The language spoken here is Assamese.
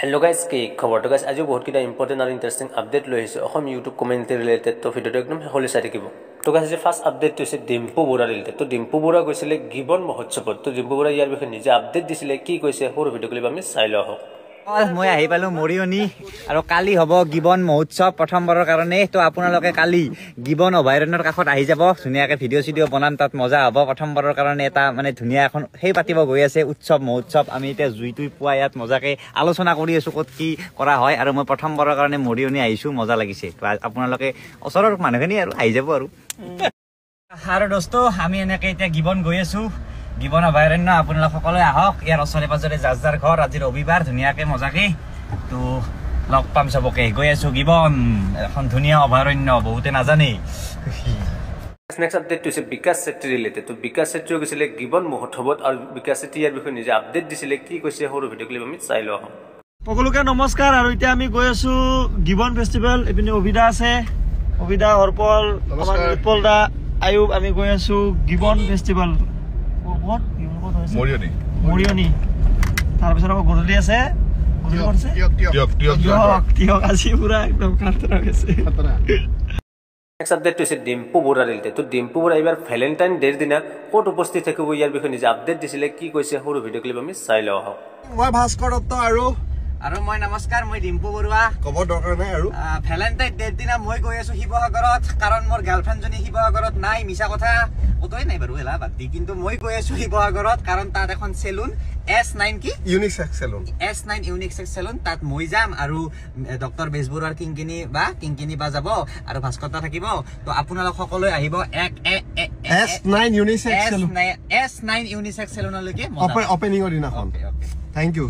হেল্ল' গাইজ কি খবৰ? তো গাইজ আজিও বহুতকেইটা ইম্পৰ্টেণ্ট আৰু ইণ্টাৰেষ্টিং আপডেট লৈ আহিছোঁ। অসম ইউটিউব কমিউনিটি ৰিলেটেড তো ভিডিঅ'টো একদম শেষলৈ চাই থাকিব। তো গাইজ আজি ফাৰ্ষ্ট আপডেটটো হৈছে ডিম্পু বৰুৱা ৰিলেটেড তো ডিম্পু বৰুৱা গৈছিলে গিবন মহোৎসৱত। তো ডিম্পু বৰুৱা ইয়াৰ বিষয়ে নিজে আপডেট দিছিলে। কি কৈছে? সৰু ভিডিঅ' ক্লিপ আমি চাই লওঁ আহক। মই আহি পালো মৰিয়নি। আৰু কালি হ'ব গিবন মহোৎসৱ প্ৰথমবাৰৰ কাৰণে। তো আপোনালোকে কালি গিবন অভয়াৰণ্যৰ কাষত আহি যাব। ধুনীয়াকে ভিডিঅ' চিডিঅ' বনাম তাত মজা হ'ব। প্ৰথমবাৰৰ কাৰণে এটা মানে ধুনীয়া এখন সেই পাতিব গৈ আছে উৎসৱ মহোৎসৱ। আমি এতিয়া জুই টুই পুৱা ইয়াত মজাকে আলোচনা কৰি আছো ক'ত কি কৰা হয়। আৰু মই প্ৰথমবাৰৰ কাৰণে মৰিয়নি আহিছো মজা লাগিছে। আপোনালোকে ওচৰৰ মানুহখিনি আৰু আহি যাব আৰু। আৰু দোস্ত আমি এনেকে এতিয়া গিবন গৈ আছো। গিবন অভয়াৰণ্য আপোনালোক সকলোৱে আহক। ইয়াৰ ওচৰে পাজৰে যাৰ যাৰ ঘৰ আজি ৰবিবাৰ ধুনীয়াকে মজাকে তো লগ পাম চবকে। গৈ আছো গিবন। এখন ধুনীয়া অভয়াৰণ্য বহুতে নাজানেই। নেক্সট আপডেটটো হৈছে বিকাশ চেত্ৰী ৰিলেটেড তো বিকাশ চেত্ৰীও গৈছিলে গিবন মহোৎসৱত আৰু বিকাশ চেত্ৰী ইয়াৰ বিষয়ে নিজে আপডেট দিছিলে। কি কৈছে সৰু ভিডিঅ' ক্লিপ আমি চাই লওঁ আহক। সকলোকে নমস্কাৰ আৰু এতিয়া আমি গৈ আছো গিবন ফেষ্টিভেল এইপিনে অভিদা আছে। অভিদা হৰপল আমাৰ বিপল দা আয়ুব আমি গৈ আছো গিবন ফেষ্টিভেল ক'ত গিবন ক'ত হৈ আছে? মৰিয়নি। মৰিয়নি। তাৰপিছত আকৌ গধূলি আছে। গধূলি ক'ত আছে? তিয়ক তিয়ক তিয়ক তিয়ক আজি পুৰা একদম খাতৰা হৈছে। নেক্সট আপডেটটো হৈছে ডিম্পু বৰুৱা ৰিলেটেড তো ডিম্পু বৰুৱা এইবাৰ ভেলেণ্টাইন ডেৰ দিনা ক'ত উপস্থিত থাকিব ইয়াৰ বিষয়ে নিজে আপডেট দিছিলে কি কৈছে সৰু ভিডিঅ' ক্লিপ আমি চাই লওঁ আহক। মই ভাস্কৰ দত্ত আৰু আৰু মই নমস্কাৰ মই ডিম্পু বৰুৱা। ক'ব দৰকাৰ নাই আৰু। ভেলেণ্টাইন ডেৰ দিনা মই গৈ আছো শিৱসাগৰত কাৰণ মোৰ গাৰ্লফ্ৰেণ্ডজনী শিৱসাগৰত নাই মিছা কথা। ক'তোৱে নাই বাৰু এলা বাদ দি। কিন্তু মই গৈ আছো শিৱসাগৰত কাৰণ তাত এখন চেলুন এছ নাইন কি? Unisex salon. S nine unisex salon তাত মই যাম আৰু ডক্টৰ বেজবৰুৱাৰ কিংকিনি বা কিংকিনি বা যাব আৰু ভাস্কৰতা থাকিব। তো আপোনালোক সকলোৱে আহিব এক S nine unisex salon. S nine unisex চেলুনলৈকে অপেনিঙৰ দিনাখন। Thank you